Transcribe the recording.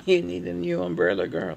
You need a new umbrella, girl.